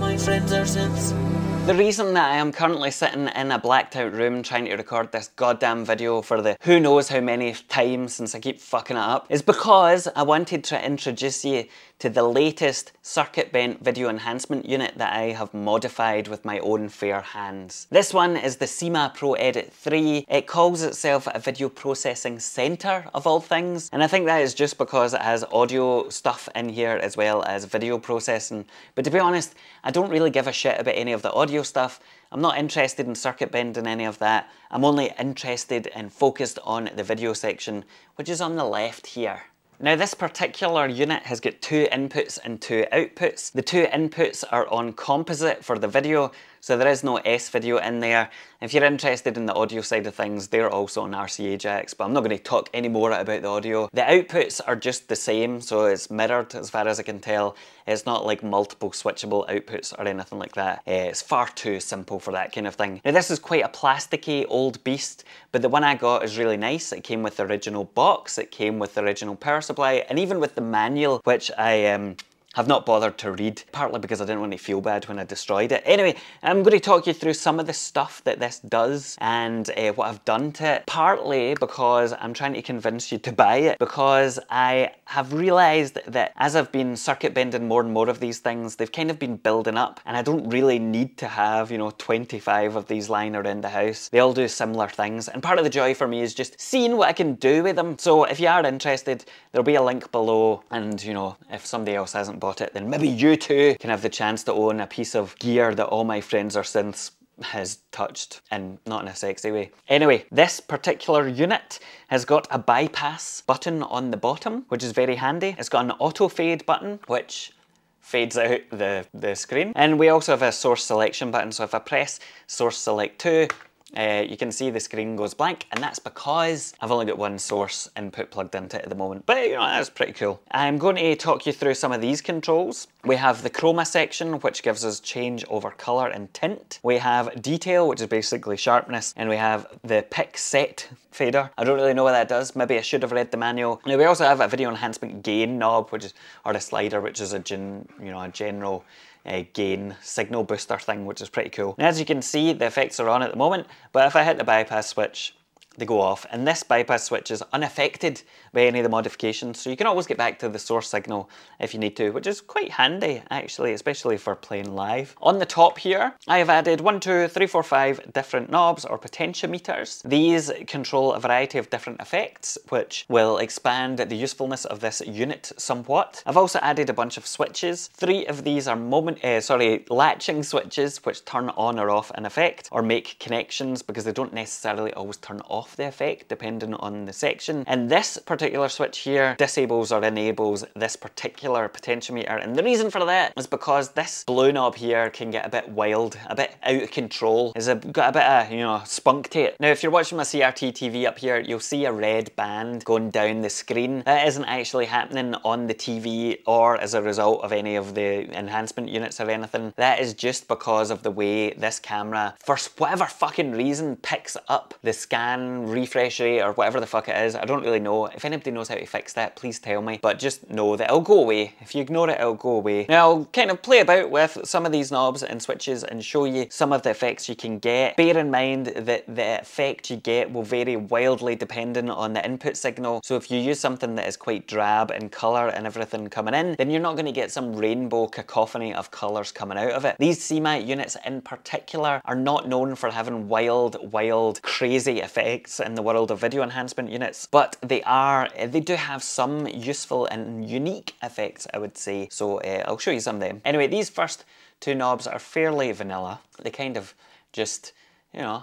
my friends are synths. The reason that I am currently sitting in a blacked out room trying to record this goddamn video for the who knows how many times since I keep fucking it up is because I wanted to introduce you to the latest circuit bent video enhancement unit that I have modified with my own fair hands. This one is the Sima Pro Edit 3. It calls itself a video processing center of all things and I think that is just because it has audio stuff in here as well as video processing. But to be honest, I don't really give a shit about any of the audio stuff. I'm not interested in circuit bending any of that. I'm only interested and focused on the video section, which is on the left here. Now this particular unit has got two inputs and two outputs. The two inputs are on composite for the video, so there is no S-video in there. If you're interested in the audio side of things, they're also on RCA jacks, but I'm not going to talk any more about the audio. The outputs are just the same, so it's mirrored as far as I can tell. It's not like multiple switchable outputs or anything like that. Eh, it's far too simple for that kind of thing. Now this is quite a plasticky old beast, but the one I got is really nice. It came with the original box, it came with the original power supply, and even with the manual, which I um, have not bothered to read, partly because I didn't want to feel bad when I destroyed it. Anyway, I'm going to talk you through some of the stuff that this does and uh, what I've done to it, partly because I'm trying to convince you to buy it, because I have realised that as I've been circuit bending more and more of these things, they've kind of been building up, and I don't really need to have, you know, 25 of these lying around the house. They all do similar things, and part of the joy for me is just seeing what I can do with them. So if you are interested, there'll be a link below, and you know, if somebody else hasn't bought it, then maybe you too can have the chance to own a piece of gear that all my friends are synths has touched and not in a sexy way. Anyway, this particular unit has got a bypass button on the bottom, which is very handy. It's got an auto fade button, which fades out the, the screen. And we also have a source selection button, so if I press source select 2, uh, you can see the screen goes blank and that's because I've only got one source input plugged into it at the moment. But you know, that's pretty cool. I'm going to talk you through some of these controls. We have the chroma section, which gives us change over color and tint. We have detail, which is basically sharpness. And we have the pick set fader. I don't really know what that does. Maybe I should have read the manual. Now we also have a video enhancement gain knob, which is, or a slider, which is a, gen, you know, a general uh, gain signal booster thing, which is pretty cool. And as you can see, the effects are on at the moment, but if I hit the bypass switch, they go off. And this bypass switch is unaffected by any of the modifications, so you can always get back to the source signal if you need to, which is quite handy actually, especially for playing live. On the top here, I have added one, two, three, four, five different knobs or potentiometers. These control a variety of different effects, which will expand the usefulness of this unit somewhat. I've also added a bunch of switches. Three of these are moment, uh, sorry, latching switches, which turn on or off an effect, or make connections because they don't necessarily always turn off off the effect depending on the section. And this particular switch here disables or enables this particular potentiometer. And the reason for that is because this blue knob here can get a bit wild, a bit out of control. It's a, got a bit of, you know, spunk to it. Now, if you're watching my CRT TV up here, you'll see a red band going down the screen. That isn't actually happening on the TV or as a result of any of the enhancement units or anything. That is just because of the way this camera, for whatever fucking reason, picks up the scan refresh rate or whatever the fuck it is. I don't really know. If anybody knows how to fix that, please tell me. But just know that it'll go away. If you ignore it, it'll go away. Now I'll kind of play about with some of these knobs and switches and show you some of the effects you can get. Bear in mind that the effect you get will vary wildly depending on the input signal. So if you use something that is quite drab in colour and everything coming in, then you're not going to get some rainbow cacophony of colours coming out of it. These Sima units in particular are not known for having wild, wild, crazy effects in the world of video enhancement units, but they are, they do have some useful and unique effects, I would say. So uh, I'll show you some of them. Anyway, these first two knobs are fairly vanilla. They kind of just, you know,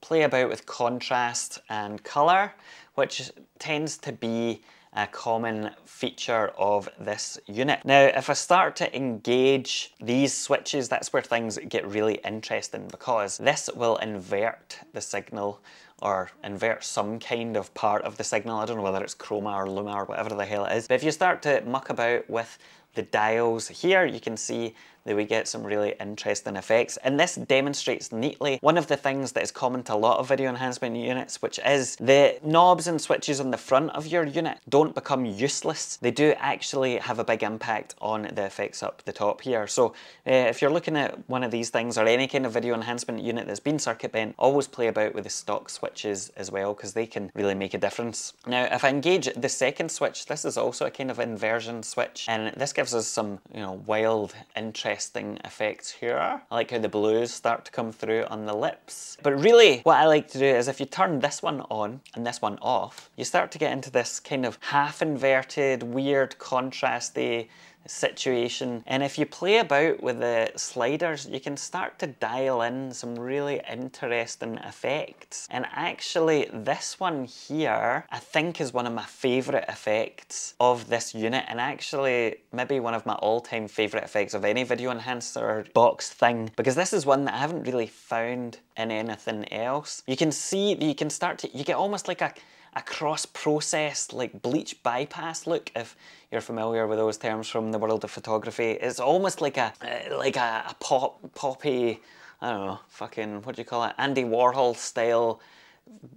play about with contrast and color, which tends to be a common feature of this unit. Now, if I start to engage these switches, that's where things get really interesting because this will invert the signal or invert some kind of part of the signal. I don't know whether it's chroma or luma or whatever the hell it is. But if you start to muck about with the dials here, you can see that we get some really interesting effects. And this demonstrates neatly one of the things that is common to a lot of video enhancement units, which is the knobs and switches on the front of your unit don't become useless. They do actually have a big impact on the effects up the top here. So uh, if you're looking at one of these things or any kind of video enhancement unit that's been circuit bent, always play about with the stock switches as well because they can really make a difference. Now if I engage the second switch, this is also a kind of inversion switch and this gives us some you know wild, interesting effects here. I like how the blues start to come through on the lips. But really what I like to do is if you turn this one on and this one off, you start to get into this kind of half inverted, weird, contrasty situation. And if you play about with the sliders, you can start to dial in some really interesting effects. And actually this one here, I think is one of my favorite effects of this unit and actually maybe one of my all-time favorite effects of any video enhancer box thing because this is one that I haven't really found in anything else. You can see, you can start to, you get almost like a a cross-processed like bleach bypass look if you're familiar with those terms from the world of photography. It's almost like a uh, like a, a pop poppy, I don't know, fucking what do you call it? Andy Warhol style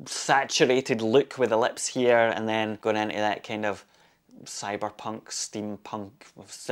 saturated look with the lips here and then going into that kind of cyberpunk, steampunk,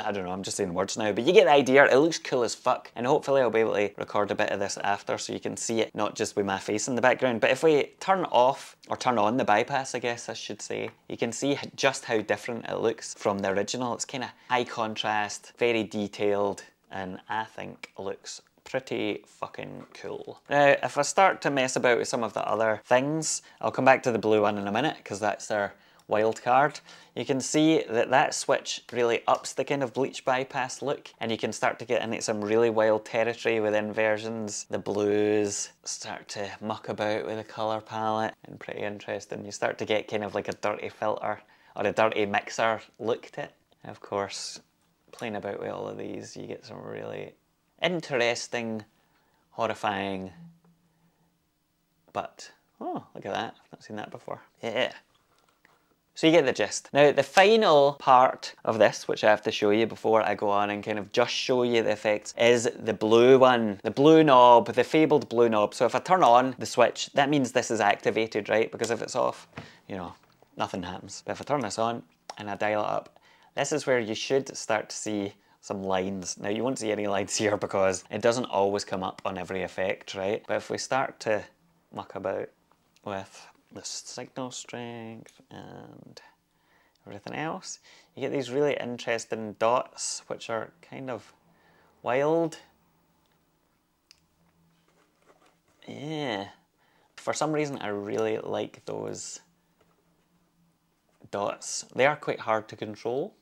I don't know, I'm just saying words now, but you get the idea, it looks cool as fuck, and hopefully I'll be able to record a bit of this after so you can see it, not just with my face in the background, but if we turn off, or turn on the bypass I guess I should say, you can see just how different it looks from the original. It's kind of high contrast, very detailed, and I think looks pretty fucking cool. Now, if I start to mess about with some of the other things, I'll come back to the blue one in a minute, because that's their wildcard, you can see that that switch really ups the kind of bleach bypass look and you can start to get into some really wild territory with inversions. The blues start to muck about with the colour palette and pretty interesting. You start to get kind of like a dirty filter or a dirty mixer look to it. Of course, playing about with all of these, you get some really interesting, horrifying, but, oh, look at that. I've not seen that before. Yeah. So you get the gist. Now the final part of this, which I have to show you before I go on and kind of just show you the effects, is the blue one. The blue knob, the fabled blue knob. So if I turn on the switch, that means this is activated, right? Because if it's off, you know, nothing happens. But if I turn this on and I dial it up, this is where you should start to see some lines. Now you won't see any lines here because it doesn't always come up on every effect, right? But if we start to muck about with the signal strength and everything else. You get these really interesting dots which are kind of wild. Yeah. For some reason I really like those dots. They are quite hard to control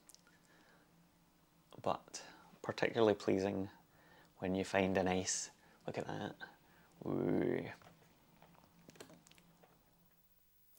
but particularly pleasing when you find a nice, look at that. Ooh.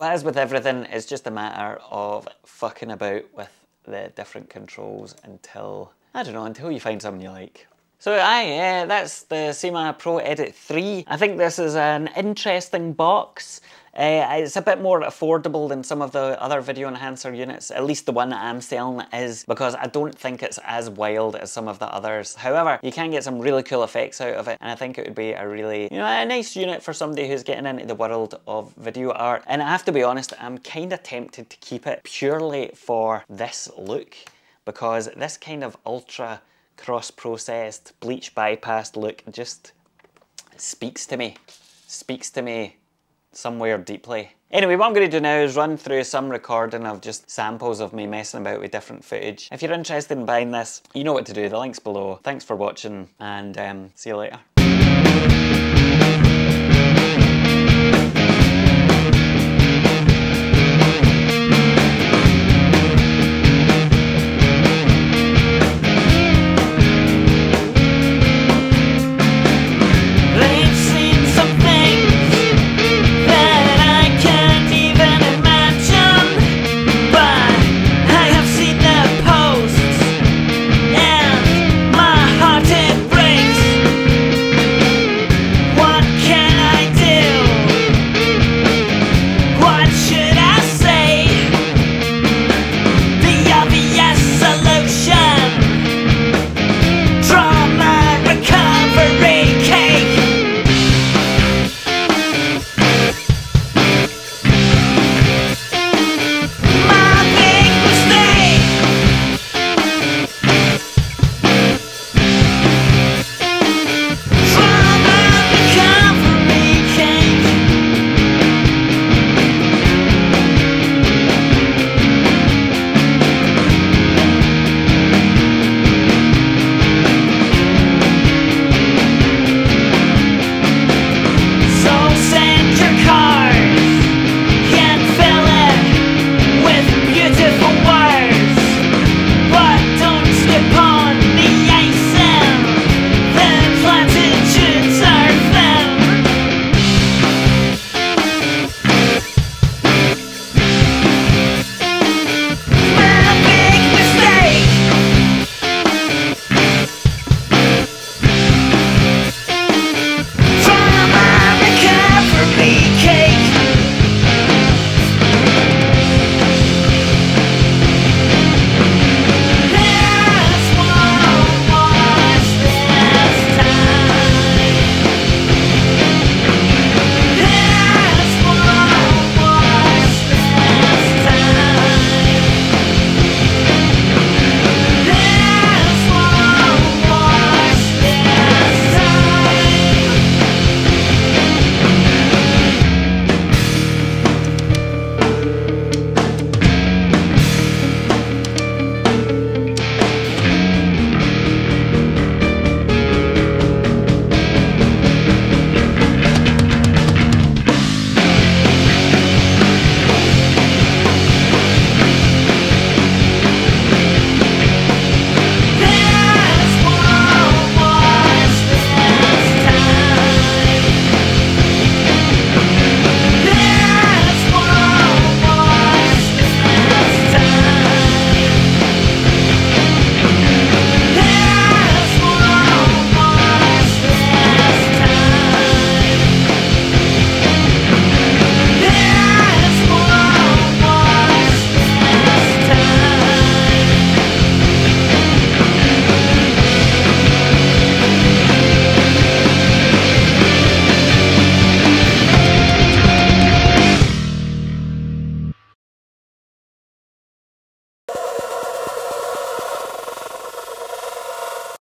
As with everything, it's just a matter of fucking about with the different controls until, I don't know, until you find something you like. So aye, yeah, that's the Sima Pro Edit 3. I think this is an interesting box. Uh, it's a bit more affordable than some of the other video enhancer units, at least the one that I'm selling is, because I don't think it's as wild as some of the others. However, you can get some really cool effects out of it, and I think it would be a really, you know, a nice unit for somebody who's getting into the world of video art. And I have to be honest, I'm kind of tempted to keep it purely for this look, because this kind of ultra cross-processed, bleach bypassed look just speaks to me. Speaks to me somewhere deeply. Anyway, what I'm going to do now is run through some recording of just samples of me messing about with different footage. If you're interested in buying this, you know what to do, the link's below. Thanks for watching and um, see you later.